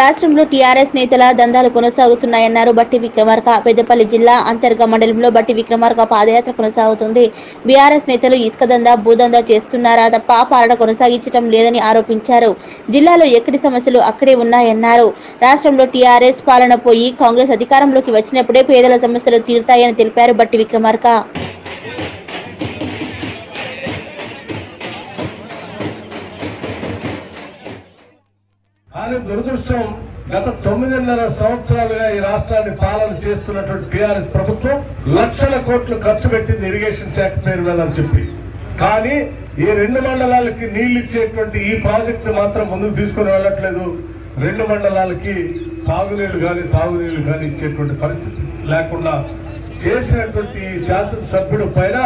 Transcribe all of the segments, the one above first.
రాష్ట్రంలో టీఆర్ఎస్ నేతల దందాలు కొనసాగుతున్నాయన్నారు బట్టి విక్రమార్క. పెద్దపల్లి జిల్లా అంతర్గ మండలంలో బట్టి విక్రమార్క పాదయాత్ర కొనసాగుతుంది. బీఆర్ఎస్ నేతలు ఇసుక దందా భూదందా చేస్తున్నారా? తప్ప పాలన కొనసాగించడం లేదని ఆరోపించారు. జిల్లాలో ఎక్కడి సమస్యలు అక్కడే ఉన్నాయన్నారు. రాష్ట్రంలో టీఆర్ఎస్ పాలన పోయి కాంగ్రెస్ అధికారంలోకి వచ్చినప్పుడే పేదల సమస్యలు తీరుతాయని తెలిపారు బట్టి విక్రమార్క. కానీ దురదృష్టం గత తొమ్మిదిన్నర సంవత్సరాలుగా ఈ రాష్ట్రాన్ని పాలన చేస్తున్నటువంటి టీఆర్ఎస్ ప్రభుత్వం లక్షల కోట్లు ఖర్చు పెట్టింది ఇరిగేషన్ శాఖ పేరు మీద చెప్పి. కానీ ఈ రెండు మండలాలకి నీళ్ళు ఇచ్చేటువంటి ఈ ప్రాజెక్టు మాత్రం ముందుకు తీసుకుని వెళ్ళట్లేదు. రెండు మండలాలకి సాగునీళ్ళు కానీ తాగునీళ్ళు కానీ ఇచ్చేటువంటి పరిస్థితి లేకుండా చేసినటువంటి ఈ శాసనసభ్యుడు పైన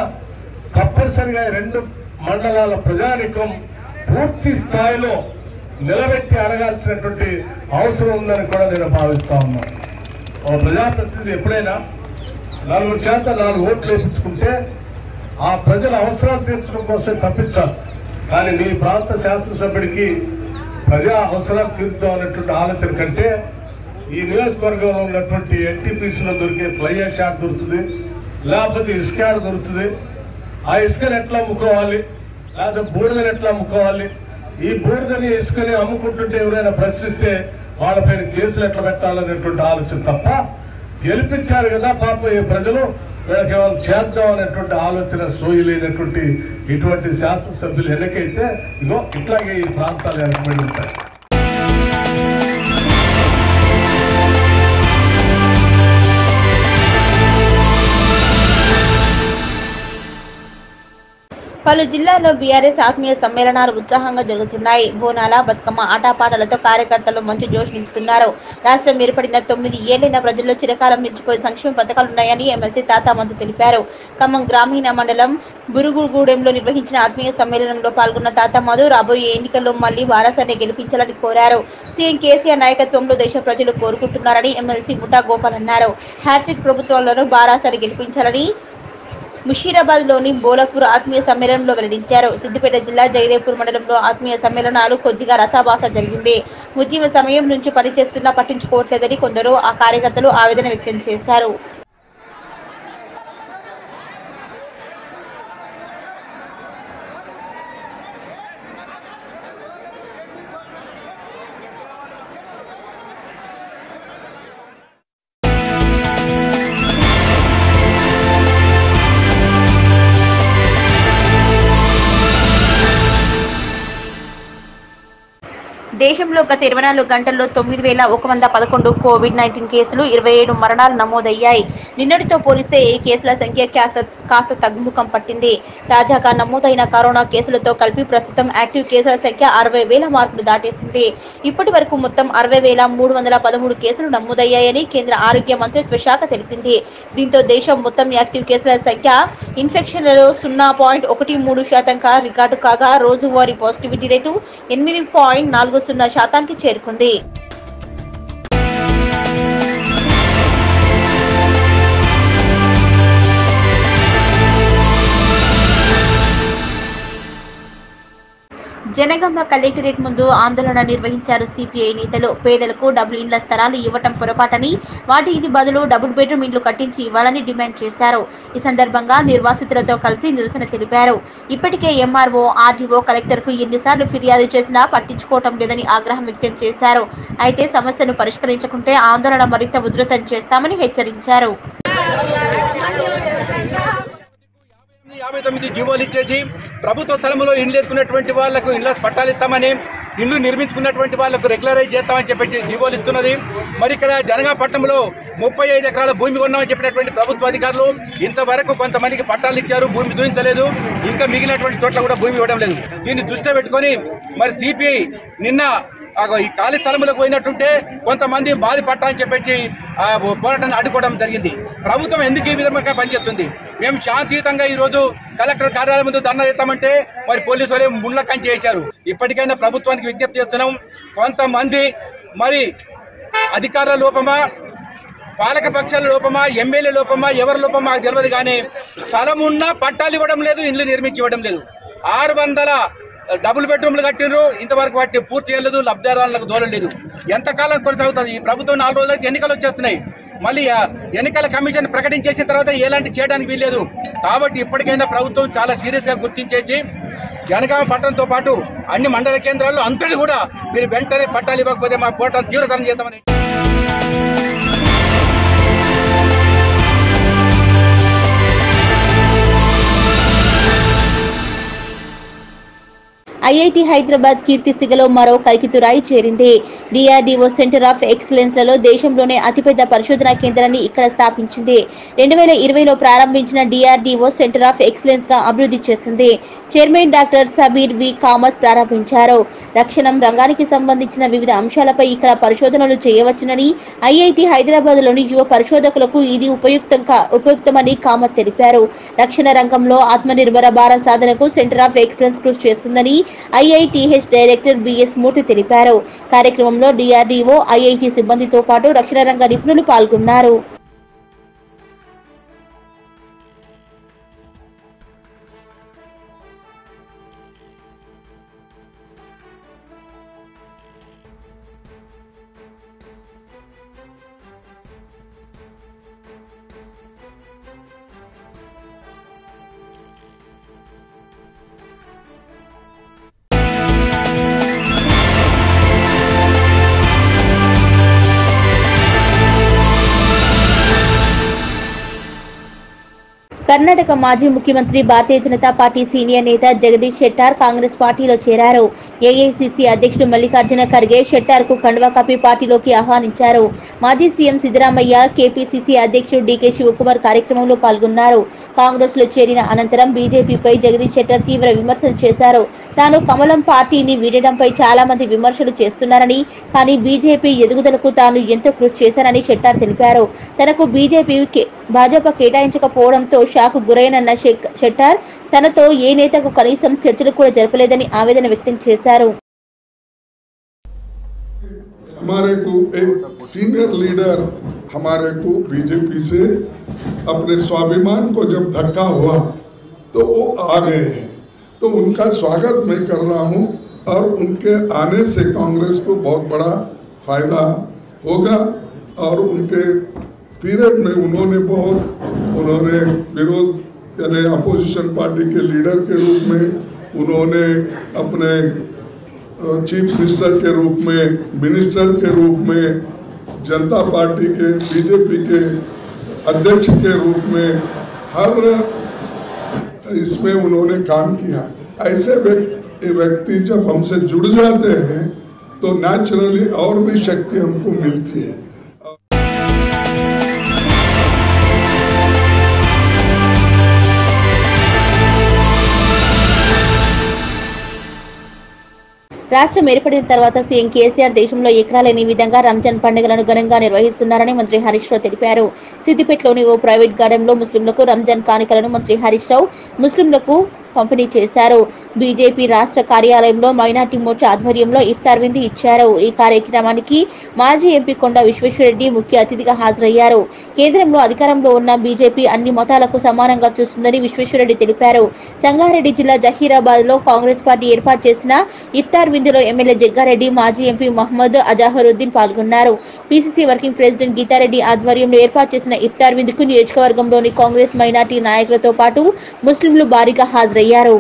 తప్పనిసరిగా రెండు మండలాల ప్రజానికం పూర్తి స్థాయిలో నిలబెట్టి అడగాల్సినటువంటి అవసరం ఉందని కూడా నేను భావిస్తా ఉన్నాను ఒక ప్రజాప్రతినిధి ఎప్పుడైనా నలుగురు చేత నాలుగు ఓట్లు వేయించుకుంటే ఆ ప్రజల అవసరాలు తీర్చడం కోసం తప్పించాలి. కానీ మీ ప్రాంత శాసనసభ్యుడికి ప్రజా అవసరాలు తీరుద్దాం అనేటువంటి ఆలోచన కంటే ఈ నియోజకవర్గంలో ఉన్నటువంటి ఎన్టీపీసీలో దొరికే ఫ్లై షాట్ దొరుకుతుంది లేకపోతే ఇసుక దొరుకుతుంది? ఆ ఇసుకను ఎట్లా అమ్ముకోవాలి? లేకపోతే బూడిదని ఎట్లా అమ్ముకోవాలి? ఈ బూడిదని ఇసుకని అమ్ముకుంటుంటే ఎవరైనా ప్రశ్నిస్తే వాళ్ళపైన కేసులు ఎట్లా పెట్టాలనేటువంటి ఆలోచన తప్ప గెలిపించారు కదా పాప ఈ ప్రజలు. వీళ్ళకి ఏమైనా చేద్దాం అనేటువంటి ఆలోచన సోయి లేనటువంటి ఇటువంటి శాసనసభ్యులు ఎన్నికైతే ఇదో ఇట్లాగే ఈ ప్రాంతాలు వెనకబడి ఉంటాయి. పలు జిల్లాల్లో బీఆర్ఎస్ ఆత్మీయ సమ్మేళనాలు ఉత్సాహంగా జరుగుతున్నాయి. బోనాల బతుకమ్మ ఆటపాటలతో కార్యకర్తలు మంచి జోష్ నింపుతున్నారు. రాష్ట్రం ఏర్పడిన తొమ్మిది ఏళ్ళైన ప్రజల్లో చిరకాలం నిలిచిపోయే సంక్షేమ పథకాలున్నాయని ఎమ్మెల్సీ తాతామంతు తెలిపారు. ఖమ్మం గ్రామీణ మండలం బురుగుగూడెంలో నిర్వహించిన ఆత్మీయ సమ్మేళనంలో పాల్గొన్న తాతామధు రాబోయే ఎన్నికల్లో మళ్ళీ వారసాన్ని గెలిపించాలని కోరారు. సీఎం కేసీఆర్ నాయకత్వంలో దేశ ప్రజలు కోరుకుంటున్నారని ఎమ్మెల్సీ ముఠా గోపాల్ అన్నారు. హ్యాట్రిక్ ప్రభుత్వాలను బారాసాన్ని గెలిపించాలని ముషీరాబాద్లోని బోలపూర్ ఆత్మీయ సమ్మేళనంలో వెల్లడించారు. సిద్దిపేట జిల్లా జయదేవ్పూర్ మండలంలో ఆత్మీయ సమ్మేళనాలు కొద్దిగా రసాభాస జరిగింది. ఉద్యమ సమయం నుంచి పనిచేస్తున్నా పట్టించుకోవట్లేదని కొందరు ఆ కార్యకర్తలు ఆవేదన వ్యక్తం చేశారు. దేశంలో గత ఇరవై నాలుగు గంటల్లో తొమ్మిది వేల ఒక వంద పదకొండు కోవిడ్ నైన్టీన్ కేసులు ఇరవై ఏడు మరణాలు నమోదయ్యాయి. నిన్నటితో పోలిస్తే ఈ కేసుల సంఖ్య కాస్త కాస్త తగ్గుముఖం పట్టింది. తాజాగా నమోదైన కరోనా కేసులతో కలిపి ప్రస్తుతం యాక్టివ్ కేసుల సంఖ్య అరవై వేల మార్కులు దాటేసింది. ఇప్పటి వరకు మొత్తం అరవై వేల మూడు వందల పదమూడు కేసులు నమోదయ్యాయని కేంద్ర ఆరోగ్య మంత్రిత్వ శాఖ తెలిపింది. దీంతో దేశం మొత్తం యాక్టివ్ కేసుల సంఖ్య ఇన్ఫెక్షన్లలో సున్నా పాయింట్ ఒకటి మూడు శాతం రికార్డు కాగా రోజువారీ పాజిటివిటీ రేటు ఎనిమిది పాయింట్ నాలుగు సున్నా శాతానికి చేరుకుంది. జనగమ్మ కలెక్టరేట్ ముందు ఆందోళన నిర్వహించారు సిపిఐ నేతలు. పేదలకు డబుల్ ఇండ్ల స్థలాలు ఇవ్వటం పొరపాటని వాటిని బదులు డబుల్ బెడ్రూమ్ ఇండ్లు కట్టించి ఇవ్వాలని డిమాండ్ చేశారు. ఈ సందర్భంగా నిర్వాసితులతో కలిసి నిరసన తెలిపారు. ఇప్పటికే ఎంఆర్ఓ ఆర్డీఓ కలెక్టర్కు ఎన్నిసార్లు ఫిర్యాదు చేసినా పట్టించుకోవటం లేదని ఆగ్రహం వ్యక్తం చేశారు. అయితే సమస్యను పరిష్కరించకుంటే ఆందోళన మరింత ఉధృతం చేస్తామని హెచ్చరించారు. యాభై తొమ్మిది జీవోలు ఇచ్చేసి ప్రభుత్వ స్థలంలో ఇండ్లు వేసుకున్నటువంటి వాళ్ళకు ఇండ్ల పట్టాలు ఇస్తామని ఇల్లు నిర్మించుకున్నటువంటి వాళ్ళకు రెగ్యులరైజ్ చేస్తామని చెప్పేసి జీవోలు ఇస్తున్నది. మరి ఇక్కడ జనగాపట్నంలో ముప్పై ఐదు ఎకరాల భూమి కొన్నామని చెప్పినటువంటి ప్రభుత్వ అధికారులు ఇంతవరకు కొంతమందికి పట్టాలు ఇచ్చారు భూమి దూయించలేదు ఇంకా మిగిలినటువంటి చోట్ల కూడా భూమి ఇవ్వడం లేదు. దీన్ని దృష్టిలో పెట్టుకొని మరి సిపిఐ నిన్న ఈ ఖాళీ స్థలములకు పోయినట్టుంటే కొంతమంది బాధ పట్టా అని చెప్పేసి ఆ పోరాటాన్ని అడ్డుకోవడం జరిగింది. ప్రభుత్వం ఎందుకు ఈ విధంగా పనిచేస్తుంది? మేము శాంతియుతంగా ఈ రోజు కలెక్టర్ కార్యాలయం ముందు దండ చేస్తామంటే మరి పోలీసు వాళ్ళు ముళ్ళ కంచి చేశారు ఇప్పటికైనా ప్రభుత్వానికి విజ్ఞప్తి చేస్తున్నాం. కొంతమంది మరి అధికారుల లోపమా పాలక పక్షాల లోపమా ఎమ్మెల్యే లోపమా ఎవరి లోపమా మాకు తెలియదు కానీ స్థలం ఉన్నా పట్టాలు ఇవ్వడం లేదు ఇండ్లు నిర్మించి ఇవ్వడం లేదు. ఆరు వందల డబుల్ బెడ్రూమ్లు కట్టినరు ఇంతవరకు వాటిని పూర్తి చేయలేదు లబ్ధిదారులకు దూరలేదు ఎంతకాలం కొనసాగుతుంది? ఈ ప్రభుత్వం నాలుగు రోజులైతే ఎన్నికలు వచ్చేస్తున్నాయి. మళ్ళీ ఎన్నికల కమిషన్ ప్రకటించేసిన తర్వాత ఎలాంటి చేయడానికి వీల్లేదు. కాబట్టి ఇప్పటికైనా ప్రభుత్వం చాలా సీరియస్గా గుర్తించేసి జనగామ పట్టణంతో పాటు అన్ని మండల కేంద్రాల్లో అంతటి కూడా మీరు వెంటనే పట్టాలు ఇవ్వకపోతే మా కోట తీవ్రతరం చేద్దామని ఐఐటి హైదరాబాద్ కీర్తి సిగలో మరో కైకితురాయి చేరింది. డిఆర్డీఓ సెంటర్ ఆఫ్ ఎక్సలెన్స్లలో దేశంలోనే అతిపెద్ద పరిశోధనా కేంద్రాన్ని ఇక్కడ స్థాపించింది. రెండు వేల ఇరవైలో ప్రారంభించిన డిఆర్డీఓ సెంటర్ ఆఫ్ ఎక్సలెన్స్గా అభివృద్ధి చేస్తుంది chairman doctor Sabir V. Kamath ప్రారంభించారు. రక్షణ రంగానికి సంబంధించిన వివిధ అంశాలపై ఇక్కడ పరిశోధనలు చేయవచ్చునని ఐఐటి హైదరాబాద్లోని యువ పరిశోధకులకు ఇది ఉపయుక్తం కా- ఉపయుక్తమని కామత్ తెలిపారు. రక్షణ రంగంలో ఆత్మనిర్భర భారత్ సాధనకు సెంటర్ ఆఫ్ ఎక్సలెన్స్ కృషి చేస్తుందని ఐఐటిహెచ్ డైరెక్టర్ బిఎస్ మూర్తి తెలిపారు. కార్యక్రమంలో డిఆర్డీఓ ఐఐటి సిబ్బందితో పాటు రక్షణ రంగ నిపుణులు పాల్గొన్నారు. కర్ణాటక మాజీ ముఖ్యమంత్రి భారతీయ జనతా పార్టీ సీనియర్ నేత జగదీష్ షెట్టార్ కాంగ్రెస్ పార్టీలో చేరారు. ఏఐసిసి అధ్యక్షుడు మల్లికార్జున ఖర్గే షెట్టార్కు కండువా కప్పి పార్టీలోకి ఆహ్వానించారు. మాజీ సీఎం సిద్దరామయ్య కేపీసీసీ అధ్యక్షుడు డీకే శివకుమార్ కార్యక్రమంలో పాల్గొన్నారు. కాంగ్రెస్లో చేరిన అనంతరం బీజేపీపై జగదీష్ షెట్టార్ తీవ్ర విమర్శలు చేశారు. తాను కమలం పార్టీని వీడడంపై చాలా మంది విమర్శలు చేస్తున్నారని కానీ బీజేపీ ఎదుగుదలకు తాను ఎంతో కృషి చేశానని షెట్టార్ తెలిపారు. తనకు బీజేపీ కే- భాజపా కేటాయించకపోవడంతో షాకు గురైనన్న షెక్- షెట్టార్ తనతో ఏ నేతకు కనీసం చర్చలు కూడా జరపలేదని ఆవేదన వ్యక్తం చేశారు हमारे को एक सीनियर लीडर हमारे को बीजेपी से अपने स्वाभिमान को जब धक्का हुआ तो वो आ गए हैं तो उनका स्वागत मैं कर रहा हूं और उनके आने से कांग्रेस को बहुत बड़ा फायदा होगा और उनके पीरियड में उन्होंने बहुत, उन्होंने विरोध, यानी अपोजिशन पार्टी के लीडर के रूप में, उन्होंने अपने चीफ मिनिस्टर के रूप में, मिनिस्टर के रूप में, जनता पार्टी के, बीजेपी के अध्यक्ष के रूप में, हर, इसमें उन्होंने काम किया। ऐसे व्यक्ति व्यक्ति जब हमसे जुड़ जाते हैं तो नेचुरली और भी शक्ति हमको मिलती है। రాష్ట్రం ఏర్పడిన తర్వాత సీఎం కేసీఆర్ దేశంలో ఎక్కడా లేని విధంగా రంజాన్ పండుగలను ఘనంగా నిర్వహిస్తున్నారని మంత్రి హరీష్ రావు తెలిపారు. సిద్దిపేటలోని ఓ ప్రైవేట్ గార్డెన్లో ముస్లింలకు రంజాన్ కానుకలను మంత్రి హరీష్ రావు ముస్లింలకు పంపిణీ చేశారు. బీజేపీ రాష్ట్ర కార్యాలయంలో మైనార్టీ మోర్చా ఆధ్వర్యంలో ఇఫ్తార్ విందు ఇచ్చారు. ఈ కార్యక్రమానికి మాజీ ఎంపీ కొండ విశ్వేశ్వరరెడ్డి ముఖ్య అతిథిగా హాజరయ్యారు. కేంద్రంలో అధికారంలో ఉన్న బీజేపీ అన్ని మతాలకు సమానంగా చూస్తుందని విశ్వేశ్వరరెడ్డి తెలిపారు. సంగారెడ్డి జిల్లా జహీరాబాద్లో కాంగ్రెస్ పార్టీ ఏర్పాటు చేసిన ఇఫ్తార్ విందులో ఎమ్మెల్యే జగ్గారెడ్డి మాజీ ఎంపీ మహమ్మద్ అజాహరుద్దీన్ పాల్గొన్నారు. పీసీసీ వర్కింగ్ ప్రెసిడెంట్ గీతారెడ్డి ఆధ్వర్యంలో ఏర్పాటు చేసిన ఇఫ్తార్ విందుకు నియోజకవర్గంలోని కాంగ్రెస్ మైనార్టీ నాయకులతో పాటు ముస్లింలు భారీగా హాజరయ్యారు. హాజరయ్యారు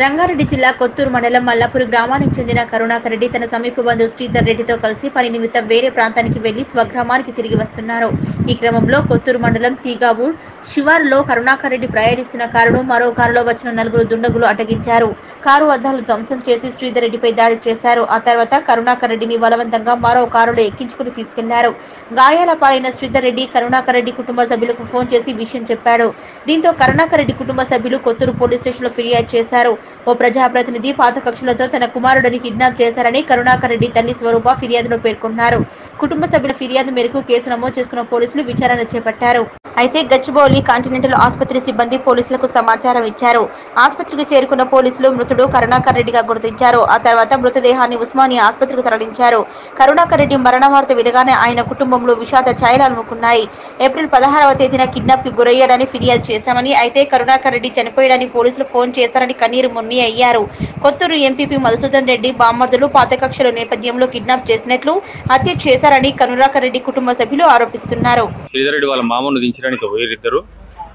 రంగారెడ్డి జిల్లా కొత్తూరు మండలం మల్లాపూర్ గ్రామానికి చెందిన కరుణాకర్ రెడ్డి తన సమీప బంధువు శ్రీధర్ రెడ్డితో కలిసి పని నిమిత్తం వేరే ప్రాంతానికి వెళ్ళి స్వగ్రామానికి తిరిగి వస్తున్నారు. ఈ క్రమంలో కొత్తూరు మండలం తీగావూర్ శివారులో కరుణాకర్ రెడ్డి ప్రయాణిస్తున్న కారును మరో కారులో వచ్చిన నలుగురు దుండగులు అటగించారు కారు అద్దాలు ధ్వంసం చేసి శ్రీధర్ రెడ్డిపై దాడి చేశారు. ఆ తర్వాత కరుణాకర్ రెడ్డిని బలవంతంగా మరో కారులో ఎక్కించుకుని తీసుకెళ్ళారు. గాయాల పాలైన శ్రీధర్ రెడ్డి కరుణాకర్ రెడ్డి కుటుంబ సభ్యులకు ఫోన్ చేసి విషయం చెప్పాడు. దీంతో కరుణాకర్ రెడ్డి కుటుంబ సభ్యులు కొత్తూరు పోలీస్ స్టేషన్లో ఫిర్యాదు చేశారు. ఓ ప్రజాప్రతినిధి పాత కక్షలతో తన కుమారుడిని కిడ్నాప్ చేశారని కరుణాకర్ రెడ్డి తల్లి స్వరూప ఫిర్యాదులో పేర్కొన్నారు. కుటుంబ సభ్యుల ఫిర్యాదు మేరకు కేసు నమోదు చేసుకున్న పోలీసులు విచారణ చేపట్టారు. అయితే గచ్చిబౌలి కాంటినెంటల్ ఆసుపత్రి సిబ్బంది పోలీసులకు సమాచారం ఇచ్చారు. ఆసుపత్రికి చేరుకున్న పోలీసులు మృతుడు కరుణాకర్ రెడ్డిగా గుర్తించారు. ఆ తర్వాత మృతదేహాన్ని ఉస్మానియా ఆసుపత్రికి తరలించారు. కరుణాకర్ రెడ్డి మరణ వార్త వినగానే ఆయన కుటుంబంలో విషాద ఛాయలు అలుముకున్నాయి. ఏప్రిల్ పదహారవ తేదీన కిడ్నాప్కి గురయ్యాడని ఫిర్యాదు చేశామని అయితే కరుణాకర్ రెడ్డి చనిపోయాడని పోలీసులు ఫోన్ చేశారని కన్నీరు మున్ని అయ్యారు. కొత్తూరు ఎంపీపీ మధుసూదన్ రెడ్డి బామ్మర్దులు పాత కక్షల నేపథ్యంలో కిడ్నాప్ చేసినట్లు హత్య చేశారని కనురాకర్ రెడ్డి కుటుంబ సభ్యులు ఆరోపిస్తున్నారు. శ్రీధర్ రెడ్డి వాళ్ళ మామను దించడానికి వీరిద్దరు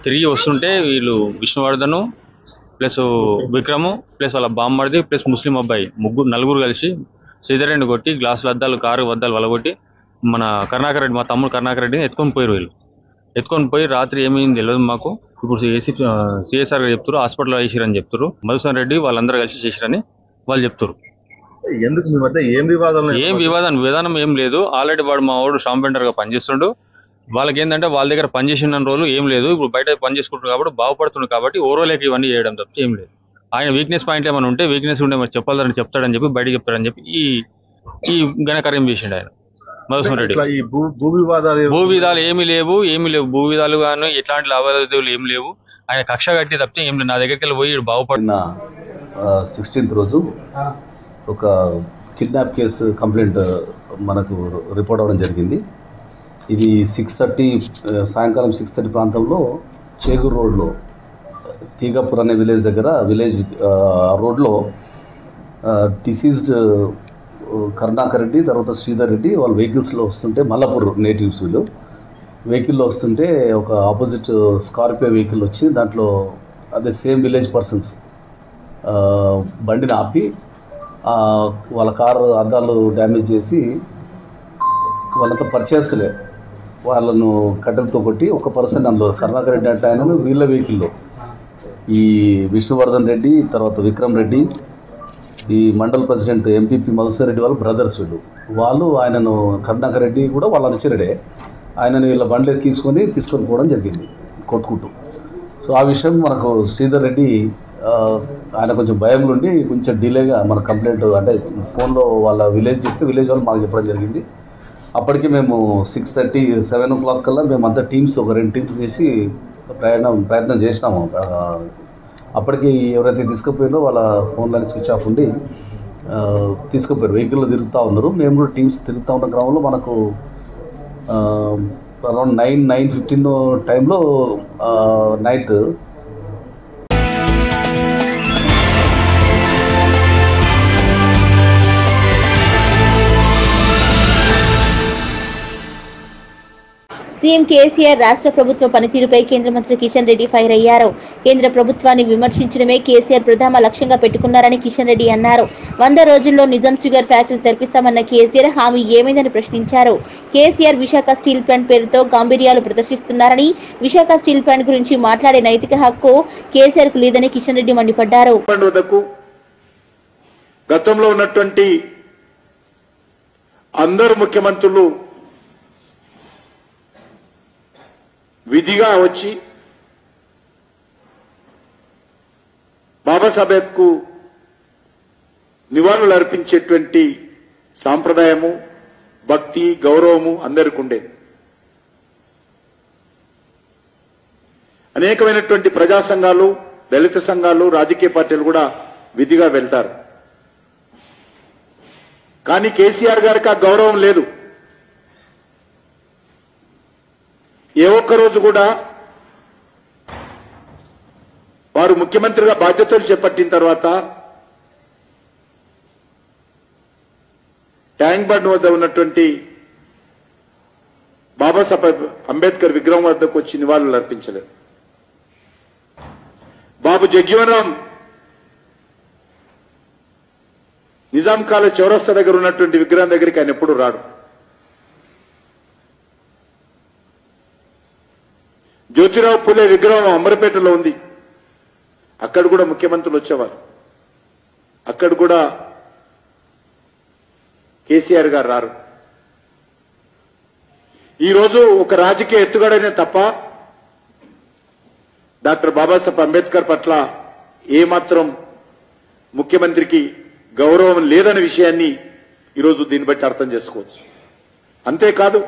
తిరిగి వస్తుంటే వీళ్ళు విష్ణువర్ధను ప్లస్ విక్రము ప్లస్ వాళ్ళ బామ్మర్ది ప్లస్ ముస్లిం అబ్బాయి ముగ్గురు నలుగురు కలిసి శ్రీధర్ కొట్టి గ్లాసులు అద్దాలు కారు అద్దాలు వలగొట్టి మన కరుణాకర్ రెడ్డి మా తమ్ముడు కరుణాకర్ రెడ్డిని ఎత్తుకొని పోయారు వీళ్ళు. ఎత్తుకొని పోయి రాత్రి ఏమైంది తెలియదు మాకు. ఇప్పుడు ఏసీ సిఎస్ఆర్ గారు చెప్తారు హాస్పిటల్లో వేసిరని చెప్తారు మధుసూదన్ రెడ్డి వాళ్ళందరూ కలిసి చేసిరని వాళ్ళు చెప్తారు ఎందుకు మీ మధ్య ఏం వివాదం ఏం వివాదం విధానం ఏం లేదు. ఆల్రెడీ వాడు మా వాడు షాంపెంటర్గా పనిచేస్తుండు. వాళ్ళకి ఏంటంటే వాళ్ళ దగ్గర పనిచేసిన రోజులు ఏం లేదు. ఇప్పుడు బయట పని చేసుకుంటున్నారు కాబట్టి బాగుపడుతుంది కాబట్టి ఓరోలేక ఇవన్నీ చేయడం తప్పితే ఏం లేదు. ఆయన వీక్నెస్ పాయింట్ ఏమైనా ఉంటే వీక్నెస్ ఉంటే మరి చెప్పాలని చెప్తాడని చెప్పి బయటకు చెప్తాడని చెప్పి ఈ ఈ ఘనకార్యం చేసిండు ఆయన. మధుసూదన్ రెడ్డి. ఇట్లా ఈ భూ వివాదాలు భూ విధాలు ఏమీ లేవు ఏమీ లేవు. భూ విధాలు కానీ ఎట్లాంటి లావాదేవీలు ఏం లేవు. ఆయన కక్ష కట్టి తప్పితే ఏం లేదు. నా దగ్గరికి వెళ్ళి పోయి ఈడు బాగుపడు నిన్న సిక్స్టీన్త్ రోజు ఒక కిడ్నాప్ కేసు కంప్లైంట్ మనకు రిపోర్ట్ అవ్వడం జరిగింది. ఇది సిక్స్ థర్టీ సాయంకాలం సిక్స్ థర్టీ ప్రాంతంలో చేగూరు రోడ్లో తీగాపూర్ అనే విలేజ్ దగ్గర విలేజ్ రోడ్లో డిసీజ్డ్ కరుణాకర్ రెడ్డి తర్వాత శ్రీధర్ రెడ్డి వాళ్ళ వెహికల్స్లో వస్తుంటే మల్లపూర్ నేటివ్స్ వీళ్ళు. వెహికల్లో వస్తుంటే ఒక ఆపోజిట్ స్కార్పియో వెహికల్ వచ్చి దాంట్లో అదే సేమ్ విలేజ్ పర్సన్స్ బండిని ఆపి వాళ్ళ కారు అద్దాలు డ్యామేజ్ చేసి వాళ్ళంతా పర్చేస్లే వాళ్ళను కట్టెలతో కొట్టి ఒక పర్సన్ అందులో కరుణాకర్ రెడ్డి అంటే ఆయన వీళ్ళ వెహికల్లో. ఈ విష్ణువర్ధన్ రెడ్డి తర్వాత విక్రమ్ రెడ్డి ఈ mandal president MPP Madhusur Reddy వాళ్ళు బ్రదర్స్ వీళ్ళు. వాళ్ళు ఆయనను కరుణాకర్ రెడ్డి కూడా వాళ్ళ అనుచరుడే. ఆయనను వీళ్ళ బండ్లు తీసుకొని తీసుకొని పోవడం జరిగింది కొట్టుకుంటూ సో ఆ విషయం మనకు శ్రీధర్ రెడ్డి ఆయన కొంచెం భయంలో ఉండి కొంచెం డిలేగా మన కంప్లైంట్ అంటే ఫోన్లో వాళ్ళ విలేజ్ చెప్తే విలేజ్ వాళ్ళు మాకు చెప్పడం జరిగింది. అప్పటికి మేము six thirty seven o'clock కల్లా మేము అంతా టీమ్స్ ఒక రెండు టీమ్స్ చేసి ప్రయాణం ప్రయత్నం చేసినాము. అప్పటికి ఎవరైతే తీసుకుపోయారో వాళ్ళ ఫోన్లని స్విచ్ ఆఫ్ ఉండి తీసుకుపోయారు. వెహికల్లో తిరుగుతూ ఉన్నారు. మేము కూడా టీమ్స్ తిరుగుతూ ఉన్న క్రమంలో మనకు అరౌండ్ నైన్ నైన్ ఫిఫ్టీన్ టైంలో నైట్ సీఎం కేసీఆర్ రాష్ట్ర ప్రభుత్వ పనితీరుపై కేంద్ర మంత్రి కిషన్ రెడ్డి ఫైర్ అయ్యారు. కేంద్ర ప్రభుత్వాన్ని విమర్శించడమే కేసీఆర్ ప్రధాన లక్ష్యంగా పెట్టుకున్నారని కిషన్ రెడ్డి అన్నారు. వంద రోజుల్లో నిజాం షుగర్ ఫ్యాక్టరీ తెరిపిస్తామన్న కేసీఆర్ హామీ ఏమైందని ప్రశ్నించారు. కేసీఆర్ విశాఖ స్టీల్ ప్లాంట్ పేరుతో గాంభీర్యాలు ప్రదర్శిస్తున్నారని విశాఖ స్టీల్ ప్లాంట్ గురించి మాట్లాడే నైతిక హక్కు కేసీఆర్కు లేదని కిషన్ రెడ్డి మండిపడ్డారు. గతంలో ఉన్నటువంటి అందరు ముఖ్యమంత్రులు విధిగా వచ్చి బాబాసాహెబ్కు నివాళులు అర్పించేటువంటి సాంప్రదాయము భక్తి గౌరవము అందరికి ఉండేది అనేకమైనటువంటి ప్రజా సంఘాలు దళిత సంఘాలు రాజకీయ పార్టీలు కూడా విధిగా వెళ్తారు. కానీ కేసీఆర్ గారికి ఆ గౌరవం లేదు. ఏ ఒక్క రోజు కూడా వారు ముఖ్యమంత్రిగా బాధ్యతలు చేపట్టిన తర్వాత ట్యాంక్ బండ్ వద్ద ఉన్నటువంటి బాబాసాహెబ్ అంబేద్కర్ విగ్రహం వద్దకు వచ్చి నివాళులు అర్పించలేదు. బాబు జగ్జీవన్ నిజాం కాల చౌరస్తా దగ్గర ఉన్నటువంటి విగ్రహం దగ్గరికి ఆయన ఎప్పుడు రాడు. జ్యోతిరావు పులే విగ్రహం అమరపేటలో ఉంది. అక్కడ కూడా ముఖ్యమంత్రులు వచ్చేవారు. అక్కడ కూడా కేసీఆర్ గారు రారు. ఈరోజు ఒక రాజకీయ ఎత్తుగడనే తప్ప డాక్టర్ బాబాసాహెబ్ అంబేద్కర్ పట్ల ఏమాత్రం ముఖ్యమంత్రికి గౌరవం లేదనే విషయాన్ని ఈరోజు దీన్ని బట్టి అర్థం చేసుకోవచ్చు. అంతేకాదు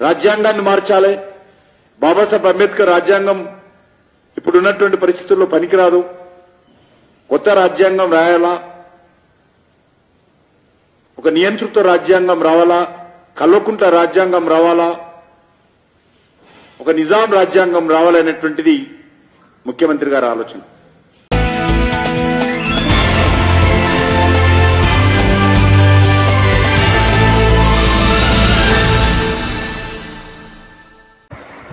రాజ్యాంగాన్ని మార్చాలి. బాబాసాహెబ్ అంబేద్కర్ రాజ్యాంగం ఇప్పుడున్నటువంటి పరిస్థితుల్లో పనికిరాదు. కొత్త రాజ్యాంగం రాయాలా? ఒక నియంతృత్వ రాజ్యాంగం రావాలా? కల్వకుంట్ల రాజ్యాంగం రావాలా? ఒక నిజాం రాజ్యాంగం రావాలనేటువంటిది ముఖ్యమంత్రి గారి ఆలోచన.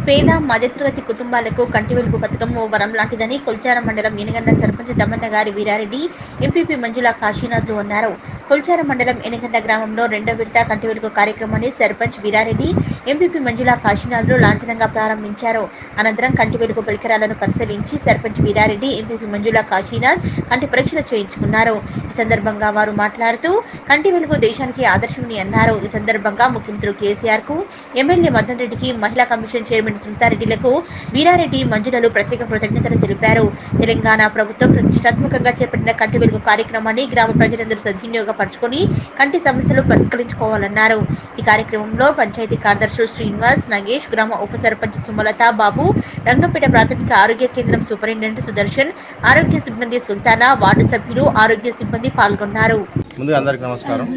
పేద మధ్యతరగతి కుటుంబాలకు కంటి వెలుగు పథకం ఓ వరం లాంటిదని కొల్చారం మండలం ఎనగన్న సర్పంచ్ దమ్మన్న గారి వీరారెడ్డి ఎంపీపీ మంజుల కాశీనాథ్లు అన్నారు. కొల్చారం మండలం ఎనగండ గ్రామంలో రెండో విడత కంటి వెలుగు కార్యక్రమాన్ని సర్పంచ్ వీరారెడ్డి ఎంపీపీ మంజుల కాశీనాథ్లు లాంఛనంగా ప్రారంభించారు. అనంతరం కంటి వెలుగు పరికరాలను పరిశీలించి సర్పంచ్ వీరారెడ్డి ఎంపీపీ మంజుల కాశీనాథ్ కంటి పరీక్షలు చేయించుకున్నారు. ఈ సందర్భంగా వారు మాట్లాడుతూ కంటి వెలుగు దేశానికి ఆదర్శమని అన్నారు. ఈ సందర్భంగా ముఖ్యమంత్రి కేసీఆర్కు ఎమ్మెల్యే మదన్ రెడ్డికి మహిళా కమిషన్ చైర్మన్ సుంతారెడ్డిలకు వీరారెడ్డి మంజులలు ప్రత్యేక కృతజ్ఞతలు తెలిపారు. తెలంగాణ ప్రభుత్వం ప్రతిష్టాత్మకంగా చేపట్టిన కంటి వెలుగు కార్యక్రమాన్ని గ్రామ ప్రజలందరూ సద్వినియోగపరచుకొని కంటి సమస్యలు పరిష్కరించుకోవాలన్నారు. ఈ కార్యక్రమంలో పంచాయతీ కార్యదర్శులు శ్రీనివాస్ నగేష్ గ్రామ ఉప సర్పంచ్ సుమలత బాబు రంగంపేట ప్రాథమిక ఆరోగ్య కేంద్రం సూపరింటెండెంట్ సుదర్శన్ ఆరోగ్య సిబ్బంది సుల్తానా వార్డు సభ్యులు ఆరోగ్య సిబ్బంది పాల్గొన్నారు. ముందుగా అందరికి నమస్కారం.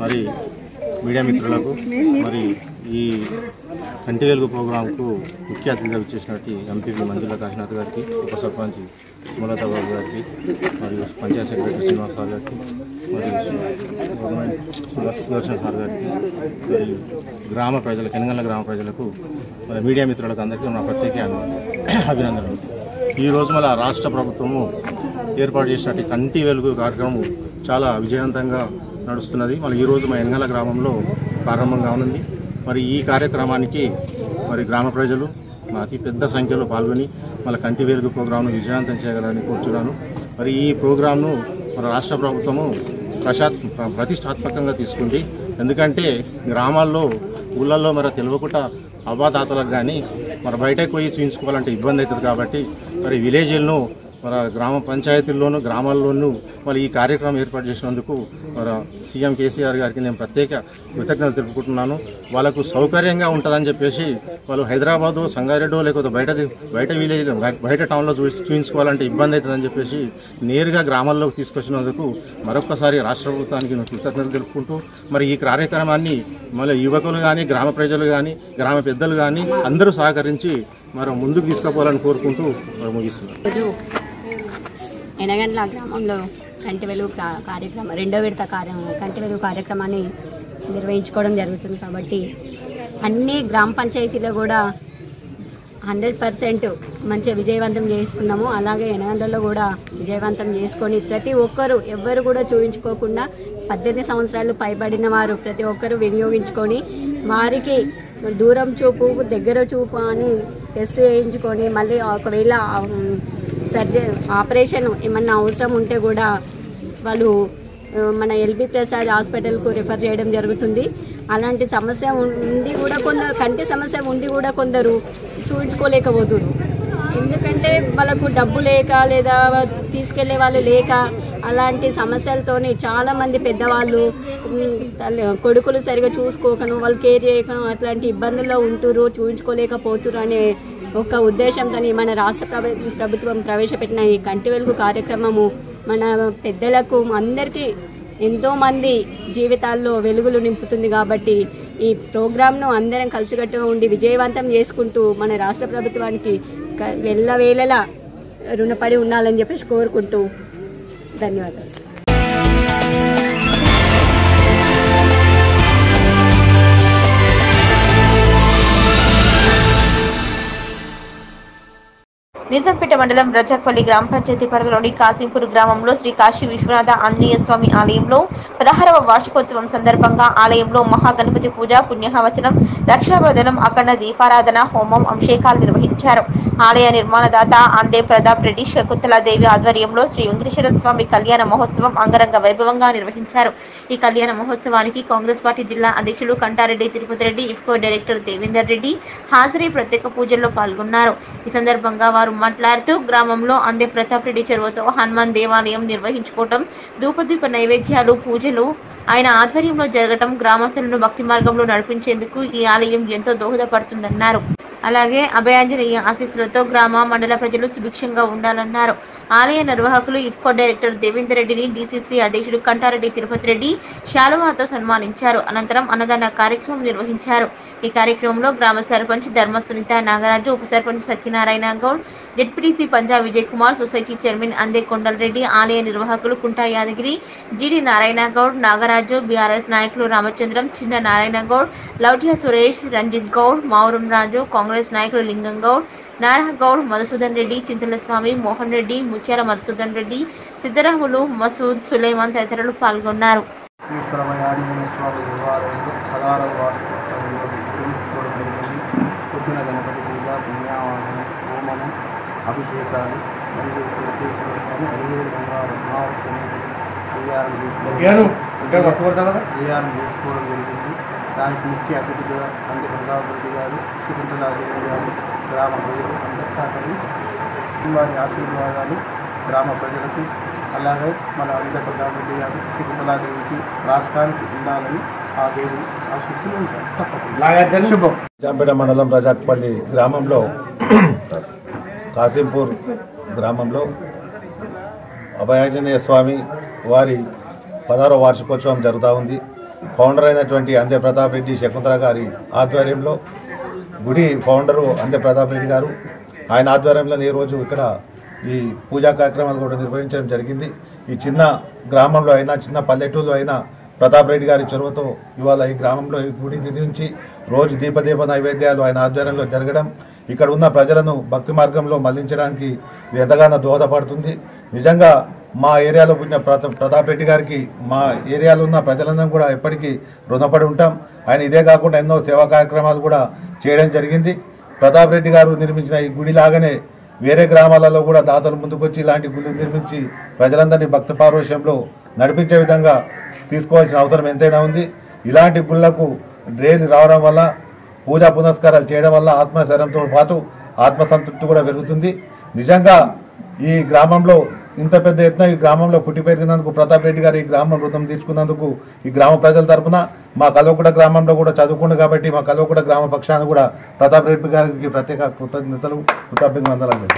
మరి మీడియా మిత్రులకు మరి ఈ కంటి వెలుగు ప్రోగ్రాంకు ముఖ్య అతిథిగా వచ్చేసినట్టు ఎంపీపీ మంజుల కాశీనాథ్ గారికి ఉప సర్పంచ్ సుమలత బాబు గారికి మరియు పంచాయత్ సెక్రటరీ శ్రీనివాస్ సార్ గారికి మరియు సుదర్శన్ సార్ గారికి మరియు గ్రామ ప్రజలకు ఎనగండ్ల గ్రామ ప్రజలకు మరి మీడియా మిత్రులకు అందరికీ నా ప్రత్యేక అభినందనలు. ఈరోజు మన రాష్ట్ర ప్రభుత్వము ఏర్పాటు చేసినట్టు కంటి వెలుగు కార్యక్రమం చాలా విజయవంతంగా నడుస్తున్నది. మళ్ళీ ఈరోజు మా ఎన్గల గ్రామంలో ప్రారంభం కానుంది మరి ఈ కార్యక్రమానికి మరి గ్రామ ప్రజలు అతి పెద్ద సంఖ్యలో పాల్గొని మళ్ళీ కంటి వెలుగు ప్రోగ్రాంను విజయవంతం చేయగలని కోరుచున్నాను. మరి ఈ ప్రోగ్రాంను మన రాష్ట్ర ప్రభుత్వము ప్రశాత్ ప్రతిష్టాత్మకంగా తీసుకుంది. ఎందుకంటే గ్రామాల్లో ఊళ్ళల్లో మరి తెలియకుండా అవ్వాతాతలకు కానీ మరి బయటకు పోయి చూయించుకోవాలంటే ఇబ్బంది అవుతుంది కాబట్టి మరి విలేజ్లను మన గ్రామ పంచాయతీల్లోనూ గ్రామాల్లోనూ మరి ఈ కార్యక్రమం ఏర్పాటు చేసినందుకు మరి సీఎం కేసీఆర్ గారికి నేను ప్రత్యేక కృతజ్ఞతలు తెలుపుకుంటున్నాను. వాళ్ళకు సౌకర్యంగా ఉంటుందని చెప్పేసి వాళ్ళు హైదరాబాదు సంగారెడ్డో లేకపోతే బయట బయట విలేజ్ బయట టౌన్లో చూ చూపించుకోవాలంటే ఇబ్బంది అవుతుందని చెప్పేసి నేరుగా గ్రామాల్లోకి తీసుకొచ్చినందుకు మరొకసారి రాష్ట్ర ప్రభుత్వానికి నేను కృతజ్ఞతలు తెలుపుకుంటూ మరి ఈ కార్యక్రమాన్ని మళ్ళీ యువకులు కానీ గ్రామ ప్రజలు కానీ గ్రామ పెద్దలు కానీ అందరూ సహకరించి మరి ముందుకు తీసుకుపోవాలని కోరుకుంటూ మరి ముగిస్తున్నాను. ఎనగండ్ల గ్రామంలో కంటి వెలుగు కార్యక్రమం రెండో విడత కార్య కంటి వెలుగు కార్యక్రమాన్ని నిర్వహించుకోవడం జరుగుతుంది కాబట్టి అన్ని గ్రామ పంచాయతీలో కూడా హండ్రెడ్ పర్సెంట్ మంచిగా విజయవంతం చేసుకున్నాము. అలాగే ఎనగండ్లలో కూడా విజయవంతం చేసుకొని ప్రతి ఒక్కరు ఎవ్వరు కూడా చూపించుకోకుండా పద్దెనిమిది సంవత్సరాలు పైబడిన వారు ప్రతి ఒక్కరు వినియోగించుకొని వారికి దూరం చూపు దగ్గర చూపు అని టెస్ట్ చేయించుకొని మళ్ళీ ఒకవేళ సర్జరీ ఆపరేషన్ ఏమన్నా అవసరం ఉంటే కూడా వాళ్ళు మన ఎల్బి ప్రసాద్ హాస్పిటల్కు రిఫర్ చేయడం జరుగుతుంది. అలాంటి సమస్య ఉండి కూడా కొందరు కంటి సమస్య ఉండి కూడా కొందరు చూపించుకోలేకపోతున్నారు ఎందుకంటే వాళ్ళకు డబ్బు లేక లేదా తీసుకెళ్ళే వాళ్ళు లేక అలాంటి సమస్యలతోనే చాలామంది పెద్దవాళ్ళు తల్లి కొడుకులు సరిగా చూసుకోకను వాళ్ళు కేర్ చేయకను అట్లాంటి ఇబ్బందుల్లో ఉంటురు చూపించుకోలేకపోతురు అనే ఒక ఉద్దేశంతో మన రాష్ట్ర ప్రభుత్వం ప్రవేశపెట్టిన ఈ కంటి వెలుగు కార్యక్రమము మన పెద్దలకు అందరికీ ఎంతోమంది జీవితాల్లో వెలుగులు నింపుతుంది కాబట్టి ఈ ప్రోగ్రామ్ను అందరం కలిసికట్టుగా ఉండి విజయవంతం చేసుకుంటూ మన రాష్ట్ర ప్రభుత్వానికి వెళ్ళవేళలా రుణపడి ఉండాలని చెప్పేసి కోరుకుంటూ ధన్యవాదాలు. నిజంపేట మండలం రజాక్పల్లి గ్రామ పంచాయతీ పరిధిలోని కాసింపూర్ గ్రామంలో శ్రీ కాశీ విశ్వనాథ ఆంజనేయ స్వామి ఆలయంలో పదహారవ వార్షికోత్సవం సందర్భంగా ఆలయంలో మహాగణపతి పూజ పుణ్యహవచనం రక్షాబంధనం అఖండ దీపారాధన హోమం అభిషేకాలు నిర్వహించారు. ఆలయ నిర్మాణదాత అందే ప్రతాప్ రెడ్డి శకుంతలాదేవి ఆధ్వర్యంలో శ్రీ వెంకటేశ్వర స్వామి కళ్యాణ మహోత్సవం అంగరంగ వైభవంగా నిర్వహించారు. ఈ కళ్యాణ మహోత్సవానికి కాంగ్రెస్ పార్టీ జిల్లా అధ్యక్షులు కంటారెడ్డి తిరుపతి రెడ్డి ఇఫ్కో డైరెక్టర్ దేవేందర్ రెడ్డి హాజరై ప్రత్యేక పూజల్లో పాల్గొన్నారు. ఈ సందర్భంగా వారు మాట్లాడుతూ గ్రామంలో అందే ప్రతాప్ రెడ్డి చెరువుతో హనుమాన్ దేవాలయం నిర్వహించుకోవటం ధూపదీప నైవేద్యాలు పూజలు ఆయన ఆధ్వర్యంలో జరగటం గ్రామస్తులను భక్తి మార్గంలో నడిపించేందుకు ఈ ఆలయం ఎంతో దోహదపడుతుందన్నారు. అలాగే అభయాంజనేయ ఆశీస్సులతో గ్రామ మండల ప్రజలు సుభిక్షంగా ఉండాలన్నారు. ఆలయ నిర్వాహకులు ఇఫ్కో డైరెక్టర్ దేవేందర్ రెడ్డిని డీసీసీ అధ్యక్షుడు కంటారెడ్డి తిరుపతి రెడ్డి శాలువాతో సన్మానించారు. అనంతరం అన్నదాన కార్యక్రమం నిర్వహించారు. ఈ కార్యక్రమంలో గ్రామ సర్పంచ్ ధర్మ సునీత నాగరాజు ఉప sarpanch Satyanarayana Goud ZPTC Punjab Vijay Kumar society chairman Ande Kondalareddy ఆలయ నిర్వాహకులు కుంటా యాదగిరి జీడి నారాయణ గౌడ్ నాగరాజు బీఆర్ఎస్ నాయకులు రామచంద్రం చిన్న నారాయణ గౌడ్ లౌట్య సురేష్ రంజిత్ గౌడ్ మౌరం రాజు కాంగ్రెస్ నాయకులు లింగం గౌడ్ నారాగౌడ్ మధుసూదన్ రెడ్డి చింతల స్వామి మోహన్ రెడ్డి ముత్యాల మధుసూదన్ రెడ్డి సిద్ధరాములు మసూద్ సులేమాన్ తదితరులు పాల్గొన్నారు. అభిషేకాలు మరియు వెంకటేశ్వర స్వామి అదేవిధంగా మహావత్సవం కళ్యాణం గారు, ఇంకా చేసుకోవడం జరిగింది. దానికి ముఖ్య అతిథిగా అంది ప్రతాపరెడ్డి గారు శకుంతలాదేవి గారు గ్రామ ప్రజలు అందరూ సహకరించారు వారి ఆశీర్వాదాలు గ్రామ ప్రజలకు. అలాగే మన అంద ప్రతాపరెడ్డి గారు శకుంతలాదేవికి రాష్ట్రానికి ఉండాలని ఆ దేవి ఆశిస్తూ ఉంటారు. శుభం. జాంపేట మండలం రజాక్పల్లి గ్రామంలో కాసింపూర్ గ్రామంలో అభయాంజనేయ స్వామి వారి పదహారవ వార్షికోత్సవం జరుగుతూ ఉంది. ఫౌండర్ అయినటువంటి అందే ప్రతాప్ రెడ్డి శకుంతల గారి ఆధ్వర్యంలో గుడి ఫౌండరు అందే ప్రతాప్ రెడ్డి గారు ఆయన ఆధ్వర్యంలో ఈ రోజు ఇక్కడ ఈ పూజా కార్యక్రమాలు కూడా నిర్వహించడం జరిగింది. ఈ చిన్న గ్రామంలో అయినా చిన్న పల్లెటూరులో అయినా ప్రతాప్ రెడ్డి గారి చొరవతో ఇవాళ ఈ గ్రామంలో ఈ గుడి నిర్మించి రోజు దీపదీప నైవేద్యాలు ఆయన ఆధ్వర్యంలో జరగడం ఇక్కడ ఉన్న ప్రజలను భక్తి మార్గంలో మళ్ళించడానికి ఇది ఎంతగానో దోహదపడుతుంది. నిజంగా మా ఏరియాలో పుట్టిన ప్రత- ప్రతాప్ రెడ్డి గారికి మా ఏరియాలో ఉన్న ప్రజలందరం కూడా ఎప్పటికీ రుణపడి ఉంటాం. ఆయన ఇదే కాకుండా ఎన్నో సేవా కార్యక్రమాలు కూడా చేయడం జరిగింది. ప్రతాప్ రెడ్డి గారు నిర్మించిన ఈ గుడి లాగానే వేరే గ్రామాలలో కూడా దాతలు ముందుకొచ్చి ఇలాంటి గుళ్ళు నిర్మించి ప్రజలందరినీ భక్త పార్వశ్యంలో నడిపించే విధంగా తీసుకోవాల్సిన అవసరం ఎంతైనా ఉంది. ఇలాంటి గుళ్ళకు డ్రైన్ రావడం వల్ల పూజా పునస్కారాలు చేయడం వల్ల ఆత్మశరంతో పాటు ఆత్మసంతృప్తి కూడా పెరుగుతుంది. నిజంగా ఈ గ్రామంలో ఇంత పెద్ద ఎత్తున ఈ గ్రామంలో పుట్టి పెరిగినందుకు ప్రతాప్ రెడ్డి గారు ఈ గ్రామం రుణం తీసుకున్నందుకు ఈ గ్రామ ప్రజల తరఫున మా కలవకుడ గ్రామంలో కూడా చదువుకుండు కాబట్టి మా కలవకుడ గ్రామ పక్షాన్ని కూడా ప్రతాప్ రెడ్డి గారికి ప్రత్యేక కృతజ్ఞతలు కృతజ్ఞతలు.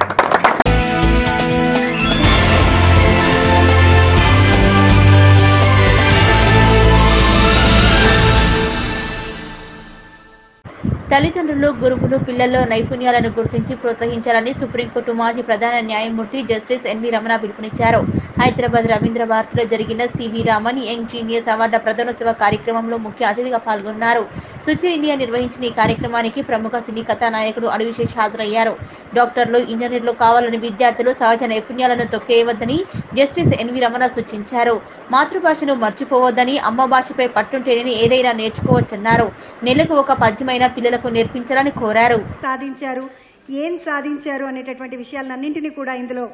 తల్లిదండ్రులు గురువులు పిల్లల్లో నైపుణ్యాలను గుర్తించి ప్రోత్సహించాలని సుప్రీంకోర్టు మాజీ ప్రధాన న్యాయమూర్తి జస్టిస్ ఎన్వి రమణ పిలుపునిచ్చారు. హైదరాబాద్ రవీంద్ర భారతిలో జరిగిన CV Raman young genius award ప్రధానోత్సవ కార్యక్రమంలో ముఖ్య అతిథిగా పాల్గొన్నారు. సుచిర్ ఇండియా నిర్వహించిన ఈ కార్యక్రమానికి ప్రముఖ సినీ కథానాయకుడు అడివిశేష్ హాజరయ్యారు. డాక్టర్లు ఇంజనీర్లు కావాలని విద్యార్థులు సహజ నైపుణ్యాలను తొక్కేయవద్దని జస్టిస్ ఎన్వి రమణ సూచించారు. మాతృభాషను మర్చిపోవద్దని అమ్మ భాషపై పట్టుంటేనే ఏదైనా నేర్చుకోవచ్చన్నారు. నెలకు ఒక పద్యమైన పిల్లలకు నేర్పించాలని కోరారు. సాధించారు. ఏం సాధించారు అనేటటువంటి విషయాలన్నింటినీ కూడా ఇందులో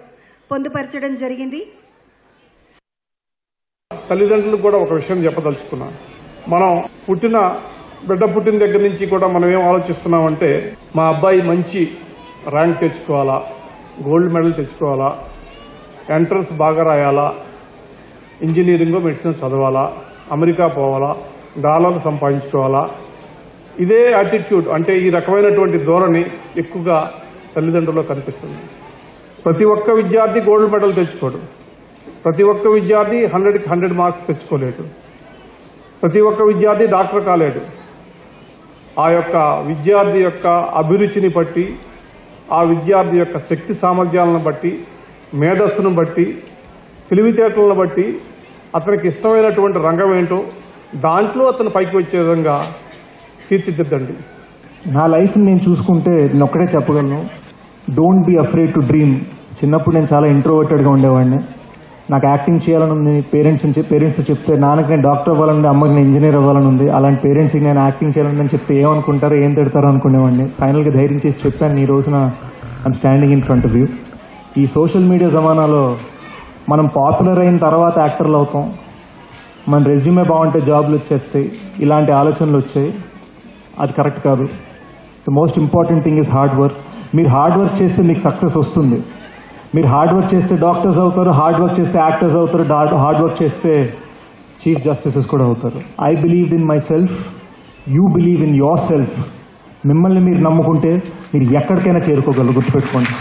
పొందుపరచడం జరిగింది. తల్లిదండ్రులకు కూడా ఒక విషయం చెప్పదలుచుకున్నాను మనం పుట్టిన బిడ్డ పుట్టిన దగ్గర నుంచి కూడా మనం ఏం ఆలోచిస్తున్నామంటే మా అబ్బాయి మంచి ర్యాంక్ తెచ్చుకోవాలా గోల్డ్ మెడల్ తెచ్చుకోవాలా ఎంట్రన్స్ బాగా రాయాలా ఇంజనీరింగ్ మెడిసిన్ చదవాలా అమెరికా పోవాలా డాలర్లు సంపాదించుకోవాలా ఇదే యాటిట్యూడ్ అంటే ఈ రకమైనటువంటి ధోరణి ఎక్కువగా తల్లిదండ్రుల్లో కనిపిస్తుంది. ప్రతి ఒక్క విద్యార్థి గోల్డ్ మెడల్ తెచ్చుకోడు. ప్రతి ఒక్క విద్యార్థి హండ్రెడ్కి హండ్రెడ్ మార్క్స్ తెచ్చుకోలేడు. ప్రతి ఒక్క విద్యార్థి డాక్టర్ కాలేడు. ఆ యొక్క విద్యార్థి యొక్క అభిరుచిని బట్టి ఆ విద్యార్థి యొక్క శక్తి సామర్థ్యాలను బట్టి మేధస్సును బట్టి తెలివితేటలను బట్టి అతనికి ఇష్టమైనటువంటి రంగం ఏంటో దాంట్లో అతను పైకి వచ్చే విధంగా తీర్చిదిద్దండి. నా లైఫ్ని నేను చూసుకుంటే నేను ఒక్కడే చెప్పగలను. Don't be afraid to dream చిన్నప్పుడు నేను చాలా ఇంట్రోవర్టెడ్గా ఉండేవాడిని. నాకు యాక్టింగ్ చేయాలని ఉంది పేరెంట్స్ పేరెంట్స్తో చెప్తే నాన్నకి నేను డాక్టర్ అవ్వాలని అమ్మకి నేను ఇంజనీర్ అవ్వాలని ఉంది అలాంటి పేరెంట్స్కి నేను యాక్టింగ్ చేయాలని చెప్తే ఏమనుకుంటారో ఏం తిడతారో అనుకునేవాడిని. ఫైనల్గా ధైర్యం చేసి చెప్పాను ఈ రోజున I'm standing in front of you ఈ సోషల్ మీడియా జమానాలో మనం పాపులర్ అయిన తర్వాత యాక్టర్లు అవుతాం. మన రెజ్యూమే బాగుంటే జాబ్లు వచ్చేస్తాయి. ఇలాంటి ఆలోచనలు వచ్చాయి. అది కరెక్ట్ కాదు. The most important thing is hard work మీరు హార్డ్ వర్క్ చేస్తే మీకు సక్సెస్ వస్తుంది. మీరు హార్డ్ వర్క్ చేస్తే డాక్టర్స్ అవుతారు హార్డ్ వర్క్ చేస్తే యాక్టర్స్ అవుతారు హార్డ్ వర్క్ చేస్తే చీఫ్ జస్టిసెస్ కూడా అవుతారు. I believe in myself you believe in yourself మిమ్మల్ని మీరు నమ్ముకుంటే మీరు ఎక్కడికైనా చేరుకోగలరు. గుర్తుపెట్టుకోండి.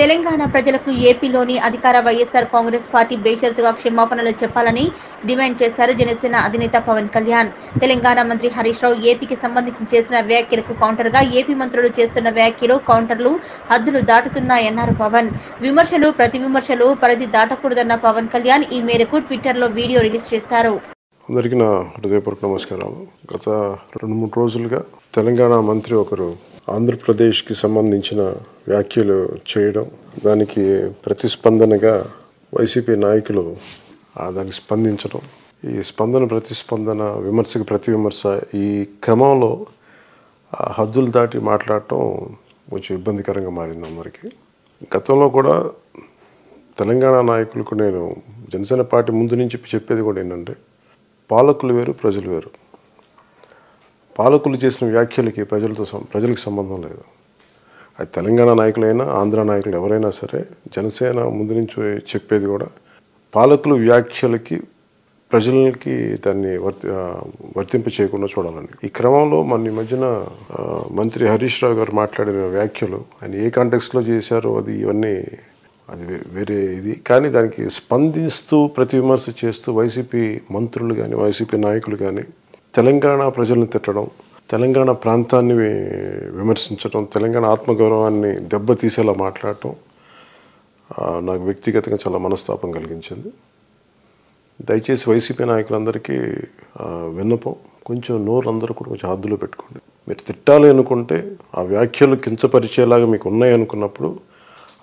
తెలంగాణ ప్రజలకు ఏపీలోని అధికార వైఎస్ఆర్ కాంగ్రెస్ పార్టీ బేషరతుగా క్షమాపణలు చెప్పాలని డిమాండ్ చేశారు జనసేన అధినేత పవన్ కళ్యాణ్. తెలంగాణ మంత్రి హరీష్ రావు ఏపీకి సంబంధించి చేసిన వ్యాఖ్యలకు కౌంటర్గా ఏపీ మంత్రులు చేస్తున్న వ్యాఖ్యలు కౌంటర్లు హద్దులు దాటుతున్నాయన్నారు పవన్. విమర్శలు ప్రతి విమర్శలు పరిధి దాటకూడదన్న పవన్ కళ్యాణ్ ఈ మేరకు ట్విట్టర్లో వీడియో రిలీజ్ చేశారు. అందరికీ నా హృదయపూర్వక నమస్కారాలు. గత రెండు మూడు రోజులుగా తెలంగాణ మంత్రి ఒకరు ఆంధ్రప్రదేశ్కి సంబంధించిన వ్యాఖ్యలు చేయడం దానికి ప్రతిస్పందనగా వైసీపీ నాయకులు దానికి స్పందించడం. ఈ స్పందన ప్రతిస్పందన విమర్శకు ప్రతి విమర్శ ఈ క్రమంలో హద్దులు దాటి మాట్లాడటం కొంచెం ఇబ్బందికరంగా మారింది అందరికీ. గతంలో కూడా తెలంగాణ నాయకులకు నేను జనసేన పార్టీ ముందు నుంచి చెప్పేది కూడా ఏంటంటే పాలకులు వేరు ప్రజలు వేరు. పాలకులు చేసిన వ్యాఖ్యలకి ప్రజలతో ప్రజలకు సంబంధం లేదు. అది తెలంగాణ నాయకులైనా ఆంధ్ర నాయకులు ఎవరైనా సరే జనసేన ముందు నుంచి చెప్పేది కూడా పాలకుల వ్యాఖ్యలకి ప్రజలకి దాన్ని వర్తి వర్తింప చేయకుండా చూడాలండి. ఈ క్రమంలో మన ఈ మధ్యన మంత్రి హరీష్ రావు గారు మాట్లాడిన వ్యాఖ్యలు ఆయన ఏ కాంటెక్స్లో చేశారో అది ఇవన్నీ అది వేరే ఇది. కానీ దానికి స్పందిస్తూ ప్రతి విమర్శ చేస్తూ వైసీపీ మంత్రులు కానీ వైసీపీ నాయకులు కానీ తెలంగాణ ప్రజలను తిట్టడం తెలంగాణ ప్రాంతాన్ని విమర్శించడం తెలంగాణ ఆత్మగౌరవాన్ని దెబ్బతీసేలా మాట్లాడటం నాకు వ్యక్తిగతంగా చాలా మనస్తాపం కలిగించింది. దయచేసి వైసీపీ నాయకులందరికీ విన్నపం కొంచెం నోరు అందరూ కూడా కొంచెం హద్దులో పెట్టుకోండి. మీరు తిట్టాలి అనుకుంటే ఆ వ్యాఖ్యలు కించపరిచేలాగా మీకు ఉన్నాయనుకున్నప్పుడు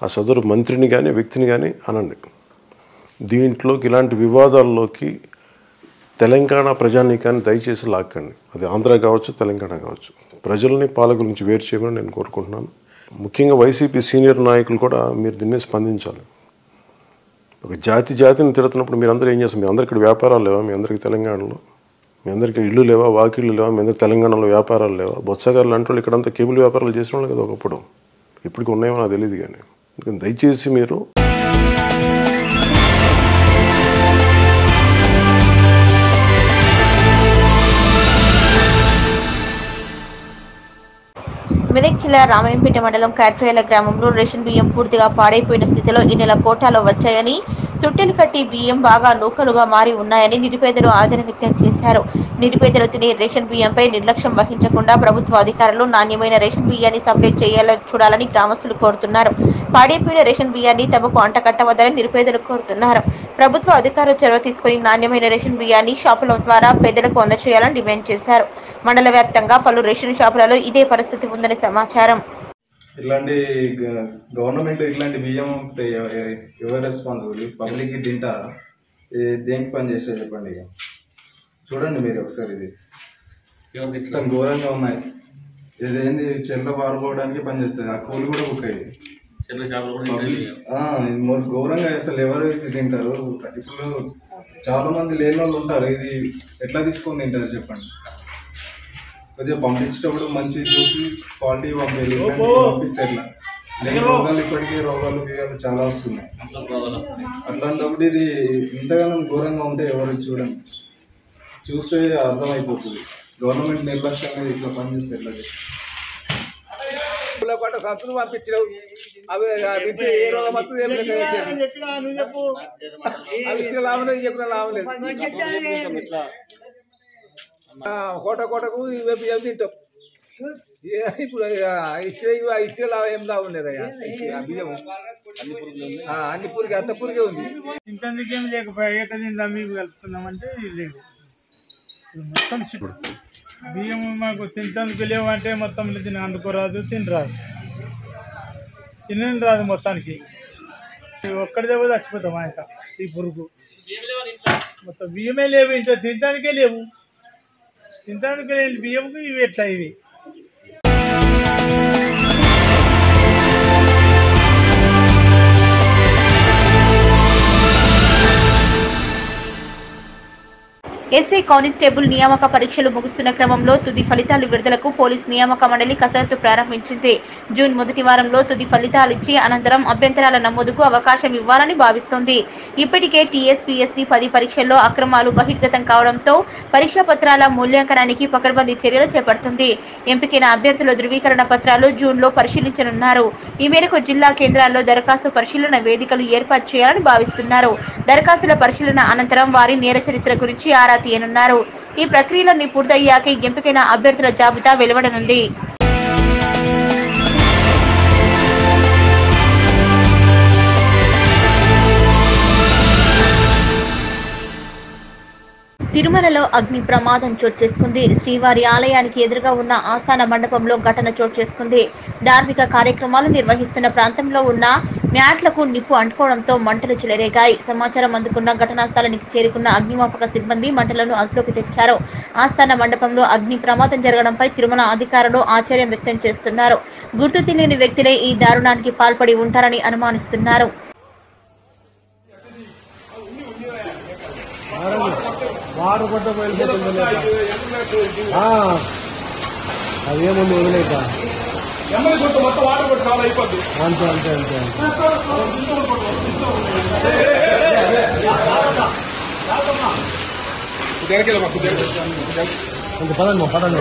ఆ సదరు మంత్రిని కానీ వ్యక్తిని కానీ అనండి. దీంట్లోకి ఇలాంటి వివాదాల్లోకి తెలంగాణ ప్రజానీకాన్ని దయచేసి లాక్కండి. అది ఆంధ్ర కావచ్చు తెలంగాణ కావచ్చు. ప్రజల్ని పాలకుల నుంచి వేరు చేయమని నేను కోరుకుంటున్నాను. ముఖ్యంగా వైసీపీ సీనియర్ నాయకులు కూడా మీరు దీన్ని స్పందించాలి. ఒక జాతి జాతిని తిడుతున్నప్పుడు మీరందరూ ఏం చేస్తారు? మీ అందరికి ఇక్కడ వ్యాపారాలు లేవా? మీ అందరికి తెలంగాణలో? మీ అందరికి ఇల్లు లేవా? వాకిళ్ళు లేవా? మీ అందరికి తెలంగాణలో వ్యాపారాలు లేవా? బొత్సగారు లాంటి వాళ్ళు ఇక్కడంతా కేబుల్ వ్యాపారాలు చేసిన వాళ్ళు కదా ఒకప్పుడు. ఇప్పటికి ఉన్నాయో నాకు తెలియదు కానీ. దయచేసి మీరు మెదక్ జిల్లా రామాయంపేట మండలం కాట్రేల గ్రామంలో రేషన్ బియ్యం పూర్తిగా పాడైపోయిన స్థితిలో ఈ నెల కోటాలో వచ్చాయని తొట్టెలు కట్టి బియ్యం బాగా నూకలుగా మారి ఉన్నాయని నిరుపేదలు ఆదరణ వ్యక్తం చేశారు. నిరుపేదలు తినే రేషన్ బియ్యంపై నిర్లక్ష్యం వహించకుండా ప్రభుత్వ అధికారులు నాణ్యమైన రేషన్ బియ్యాన్ని సప్లై చేయాలని చూడాలని గ్రామస్తులు కోరుతున్నారు. పాడైపోయిన రేషన్ బియ్యాన్ని తమకు అంటకట్టవద్దని నిరుపేదలు కోరుతున్నారు. ప్రభుత్వ అధికారులు చొరవ తీసుకుని నాణ్యమైన రేషన్ బియ్యాన్ని షాపుల ద్వారా పేదలకు అందజేయాలని డిమాండ్ చేశారు. మండల వ్యాప్తంగా పలు రేషన్ షాపులలో ఇదే పరిస్థితి ఉందని సమాచారం. ఇట్లాంటి గవర్నమెంట్ ఇట్లాంటి బియ్యం ఎవరు రెస్పాన్సిబుల్ పబ్లిక్ తింటారా? దేనికి పని చేస్తే చెప్పండి ఇక. చూడండి మీరు ఒకసారి ఇది. ఇట్లా? ఘోరంగా ఉన్నాయి. ఇది ఏంది? చెల్ల పారుకోవడానికి పని చేస్తుంది ఆ కూలి కూడా బుక్ అయ్యింది ఘోరంగా అసలు ఎవరు తింటారు? ఇప్పుడు చాలా మంది లేని వాళ్ళు ఉంటారు. ఇది ఎట్లా తీసుకొని తింటారు చెప్పండి? కొద్దిగా పంపించేటప్పుడు మంచి చూసి క్వాలిటీ పంపించాలి పంపిస్తే లేని రోగాలు ఇప్పటికీ రోగాలు గీగాలు చాలా వస్తున్నాయి. అట్లాంటప్పుడు ఇది ఇంతగానో ఘోరంగా ఉంటే ఎవరు చూడండి చూస్తే అర్థమైపోతుంది. గవర్నమెంట్ నిర్లక్ష్యంగా ఇట్లా పనిచేస్తే ఎట్లా సంతులు పంపించినావు. అవి తింటే ఏ రోగం వస్తుంది ఏం చెప్పు. అవి ఇచ్చిన లాభం లేదు చెప్పిన లాభం లేదు. కోట కోటకు ఇవే బియ్యం తింటాం? ఇప్పుడు ఇచ్చే ఇచ్చే లాభం ఏం లాభం లేదయ్యా? బియ్యం. అన్ని పూరికి అంత పురిగే ఉంది. ఇంతందుకేం లేకపోయా ఏట నిందా మేము కలుపుతున్నామంటే లేదు. ఇది మొత్తం బియ్యం మాకు తింటందుకు లేవు అంటే మొత్తం తిని అందుకోరాదు తినరాదు. తినని రాదు మొత్తానికి. ఒక్కడి దగ్గర చచ్చిపోతాం ఆయన ఈ పురుగు. మొత్తం బియ్యమే లేవు ఇంట్లో తినడానికే లేవు. తినడానికి లేని బియ్యంకి ఇవి ఎట్లా ఇవి? ఎస్ఐ కానిస్టేబుల్ నియామక పరీక్షలు ముగుస్తున్న క్రమంలో తుది ఫలితాలు విడుదలకు పోలీస్ నియామక మండలి కసరత్తు ప్రారంభించింది. జూన్ మొదటి వారంలో తుది ఫలితాలిచ్చి అనంతరం అభ్యంతరాల నమోదుకు అవకాశం ఇవ్వాలని భావిస్తోంది. ఇప్పటికే టీఎస్పీఎస్సీ పది పరీక్షల్లో అక్రమాలు బహిర్గతం కావడంతో పరీక్షా పత్రాల మూల్యాంకనానికి పకడ్బందీ చర్యలు చేపడుతుంది. ఎంపికైన అభ్యర్థుల ధృవీకరణ పత్రాలు జూన్లో పరిశీలించనున్నారు. ఈ మేరకు జిల్లా కేంద్రాల్లో దరఖాస్తు పరిశీలన వేదికలు ఏర్పాటు చేయాలని భావిస్తున్నారు. దరఖాస్తుల పరిశీలన అనంతరం వారి నేర చరిత్ర గురించి ఆరా తీయనున్నారు. ఈ ప్రక్రియలన్నీ పూర్తయ్యాక ఎంపికైన అభ్యర్థుల జాబితా వెలువడనుంది. తిరుమలలో అగ్ని ప్రమాదం చోటు చేసుకుంది. శ్రీవారి ఆలయానికి ఎదురుగా ఉన్న ఆస్థాన మండపంలో ఘటన చోటు చేసుకుంది. ధార్మిక కార్యక్రమాలు నిర్వహిస్తున్న ప్రాంతంలో ఉన్న మ్యాట్లకు నిప్పు అంటుకోవడంతో మంటలు చెలరేగాయి. సమాచారం అందుకున్న ఘటనా స్థలానికి చేరుకున్న అగ్నిమాపక సిబ్బంది మంటలను అదుపులోకి తెచ్చారు. ఆస్థాన మండపంలో అగ్ని ప్రమాదం జరగడంపై తిరుమల అధికారులు ఆశ్చర్యం వ్యక్తం చేస్తున్నారు. గుర్తు తెలియని వ్యక్తులే ఈ దారుణానికి పాల్పడి ఉంటారని అనుమానిస్తున్నారు. వాటర్ కొట్ట వెళ్ళిపోతుంది అదేముంది వదిలేక అంతే అంతే అంతే అంతే పదండి పదండి